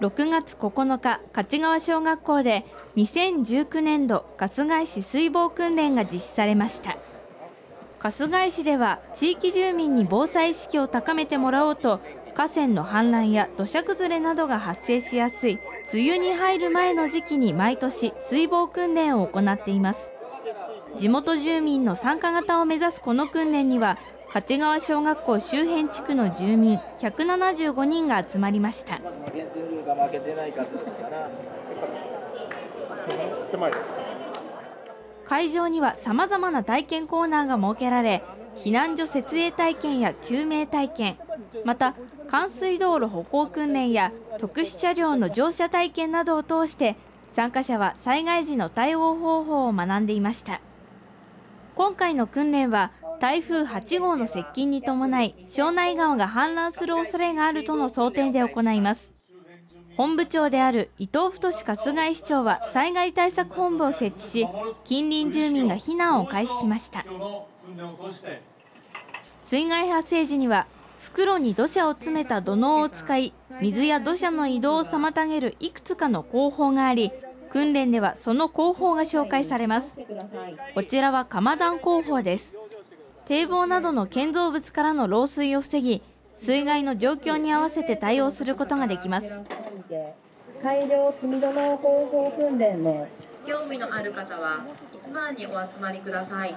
6月9日勝川小学校で2019年度春日井市水防訓練が実施されました。春日井市では地域住民に防災意識を高めてもらおうと河川の氾濫や土砂崩れなどが発生しやすい梅雨に入る前の時期に毎年水防訓練を行っています。地元住民の参加型を目指すこの訓練には勝川小学校周辺地区の住民175人が集まりました。会場にはさまざまな体験コーナーが設けられ避難所設営体験や救命体験また冠水道路歩行訓練や特殊車両の乗車体験などを通して参加者は災害時の対応方法を学んでいました。今回の訓練は台風8号の接近に伴い庄内川が氾濫する恐れがあるとの想定で行います。本部長である伊藤太春日井市長は災害対策本部を設置し近隣住民が避難を開始しました。水害発生時には袋に土砂を詰めた土のうを使い水や土砂の移動を妨げるいくつかの工法があり訓練ではその工法が紹介されます。こちらは釜弾工法です。堤防などの建造物からの漏水を防ぎ水害の状況に合わせて対応することができます。改良積み土の方法訓練の興味のある方は1番にお集まりください。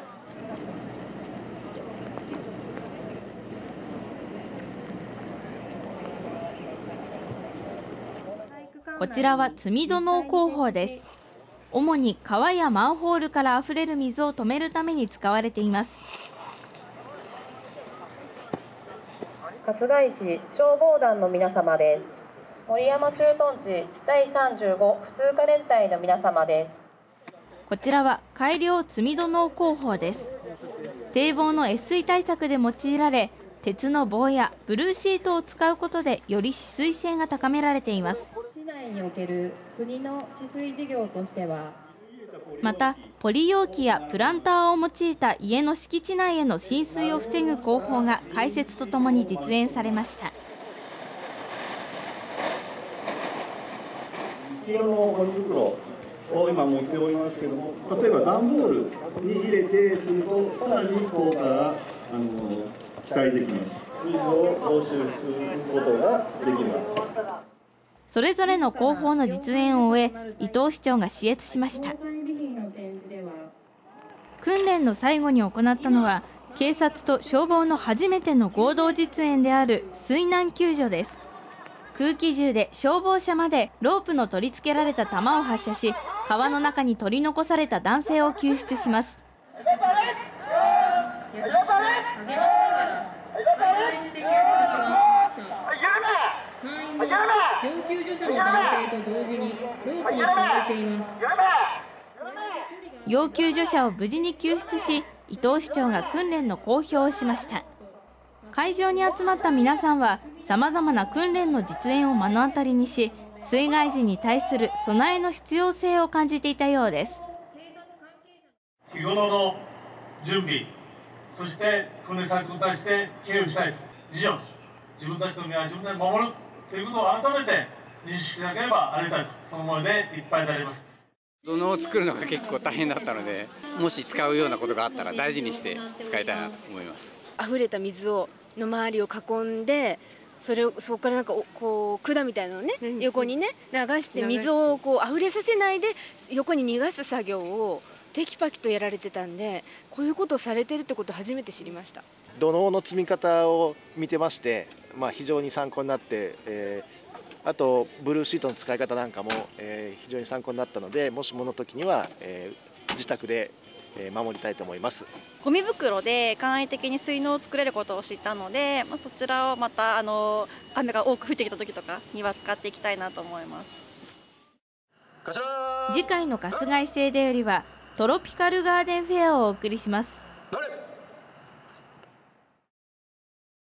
こちらは積み土の工法です。主に川やマンホールからあふれる水を止めるために使われています。春日井市消防団の皆様です。森山駐屯地第35普通科連隊の皆様です。こちらは改良積み土の工法です。堤防の越水対策で用いられ鉄の棒やブルーシートを使うことでより止水性が高められていますにおける国の治水事業としてはまたポリ容器やプランターを用いた家の敷地内への浸水を防ぐ工法が解説とともに実演されました。黄色のゴミ袋を今持っておりますけども例えば段ボールに入れてするとさらに効果があの期待できます。水を押収することができますそれぞれの工法の実演を終え伊藤市長が視閲しました。訓練の最後に行ったのは警察と消防の初めての合同実演である水難救助です。空気銃で消防車までロープの取り付けられた弾を発射し川の中に取り残された男性を救出します要救助者の男性と同時にロープに繋げています要救助者を無事に救出し伊藤市長が訓練の公表をしました。会場に集まった皆さんはさまざまな訓練の実演を目の当たりにし水害時に対する備えの必要性を感じていたようです。日頃の準備そして訓練されたことに対して敬意したいと自助自分たちの身は自分たちで守るということを改めて認識しなければありたいとその思いでいっぱいであります。土のを作るのが結構大変だったのでもし使うようなことがあったら大事にして使いたいなと思います。溢れた水をの周りを囲んでそれをそこからなんかこう管みたいなのをね横にね流して水をこう溢れさせないで横に逃がす作業をテキパキとやられてたんでこういうことをされてるってことを初めて知りました。土のうの積み方を見てましてまあ、非常に参考になって、えー、あとブルーシートの使い方なんかも、えー、非常に参考になったのでもしもの時には、えー、自宅で守りたいと思います。ゴミ袋で簡易的に水嚢を作れることを知ったので、まあ、そちらをまたあの雨が多く降ってきた時とかには使っていきたいなと思います。次回の春日井聖でよりはトロピカルガーデンフェアをお送りします